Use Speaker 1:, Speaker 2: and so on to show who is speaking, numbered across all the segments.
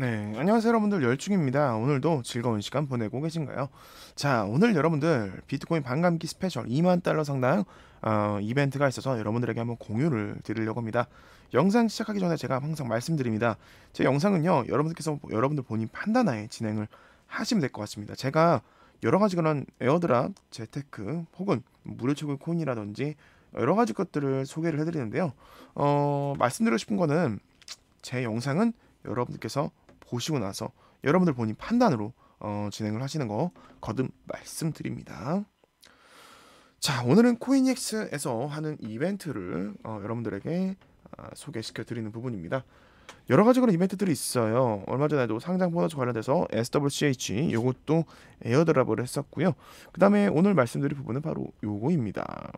Speaker 1: 네, 안녕하세요 여러분들 열중입니다. 오늘도 즐거운 시간 보내고 계신가요? 자, 오늘 여러분들 비트코인 반감기 스페셜 2만 달러 상당 어, 이벤트가 있어서 여러분들에게 한번 공유를 드리려고 합니다. 영상 시작하기 전에 제가 항상 말씀드립니다. 제 영상은요, 여러분들께서 여러분들 본인 판단하에 진행을 하시면 될 것 같습니다. 제가 여러 가지 그런 airdrop, 재테크 혹은 무료 채굴 코인이라든지 여러 가지 것들을 소개를 해드리는데요. 어, 말씀드리고 싶은 거는 제 영상은 여러분들께서 보시고 나서 여러분들 본인 판단으로 어, 진행을 하시는 거 거듭 말씀드립니다. 자, 오늘은 코인엑스에서 하는 이벤트를 어, 여러분들에게 어, 소개시켜 드리는 부분입니다. 여러 가지 그런 이벤트들이 있어요. 얼마 전에도 상장 보너스 관련돼서 SWCH 이것도 에어드랍을 했었고요. 그 다음에 오늘 말씀드릴 부분은 바로 요거입니다.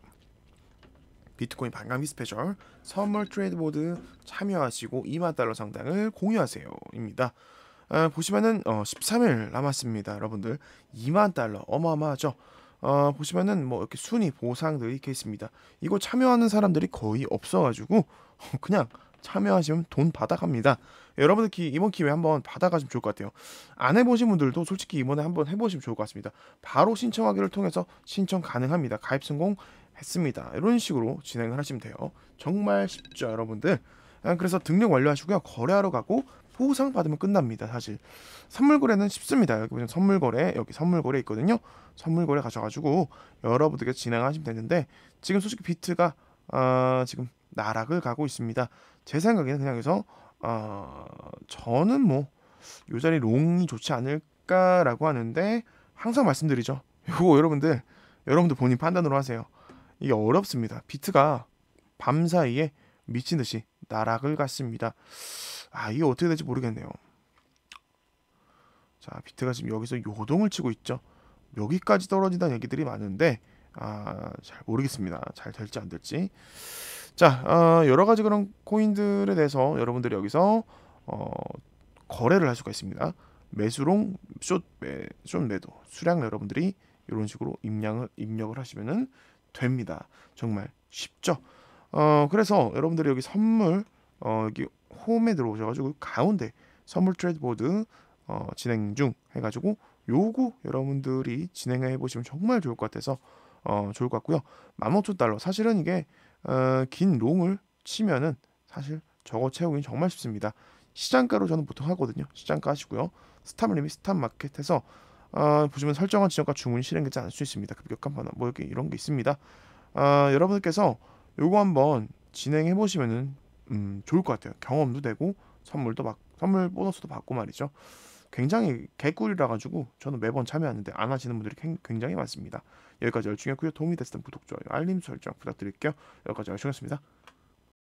Speaker 1: 비트코인 반감기 스페셜 선물 trade board 참여하시고 2만 달러 상당을 공유하세요 입니다. 아, 보시면은 어, 13일 남았습니다, 여러분들 2만 달러 어마어마하죠. 어, 보시면은 뭐 이렇게 순위 보상들이 이렇게 있습니다. 이거 참여하는 사람들이 거의 없어가지고 그냥 참여하시면 돈 받아갑니다. 여러분들 기, 이번 기회에 한번 받아가시면 좋을 것 같아요. 안 해보신 분들도 솔직히 이번에 한번 해보시면 좋을 것 같습니다. 바로 신청하기를 통해서 신청 가능합니다. 가입 성공 했습니다. 이런 식으로 진행을 하시면 돼요. 정말 쉽죠, 여러분들. 아, 그래서 등록 완료하시고요. 거래하러 가고 보상 받으면 끝납니다. 사실 선물 거래는 쉽습니다. 여기 보면 선물 거래 여기 선물 거래 있거든요. 선물 거래 가셔가지고 여러분들께 진행하시면 되는데 지금 솔직히 비트가 어, 지금 나락을 가고 있습니다. 제 생각에는 그냥 해서 어, 저는 뭐 요 자리 롱이 좋지 않을까라고 하는데 항상 말씀드리죠. 요거 여러분들 여러분들 본인 판단으로 하세요. 이게 어렵습니다. 비트가 밤 사이에 미친 듯이 나락을 갔습니다. 아 이게 어떻게 될지 모르겠네요. 자 비트가 지금 여기서 요동을 치고 있죠. 여기까지 떨어진다는 얘기들이 많은데 아 잘 모르겠습니다. 잘 될지 안 될지. 자 어, 여러 가지 그런 코인들에 대해서 여러분들이 여기서 어, 거래를 할 수가 있습니다. 매수 long short, 매, short 매도 수량 여러분들이 이런 식으로 입력을 입력을 하시면은 됩니다. 정말 쉽죠. 어 그래서 여러분들이 여기 선물 어 여기 홈에 들어오셔가지고 가운데 선물 trade board 어, 진행 중 해가지고 요거 여러분들이 진행해 보시면 정말 좋을 것 같아서 어, 좋을 것 같고요. 15,000달러 사실은 이게 어, 긴 long을 치면은 사실 저거 채우기 정말 쉽습니다. 시장가로 저는 보통 하거든요. 시장가 하시고요. stop limit stop market에서 어, 보시면 설정한 지정가 주문 실행 결제 안수 있습니다. 급격한 변화 뭐 이렇게 이런 게 있습니다. 어, 여러분들께서 요거 한번 진행해 보시면은 음, 좋을 것 같아요. 경험도 되고 선물도 막 선물 보너스도 받고 말이죠. 굉장히 개꿀이라 가지고 저는 매번 참여하는데 안 하시는 분들이 굉장히 많습니다. 여기까지 열중했고요. 도움이 됐으면 구독, 좋아요, 알림 설정 부탁드릴게요. 여기까지 열중했습니다.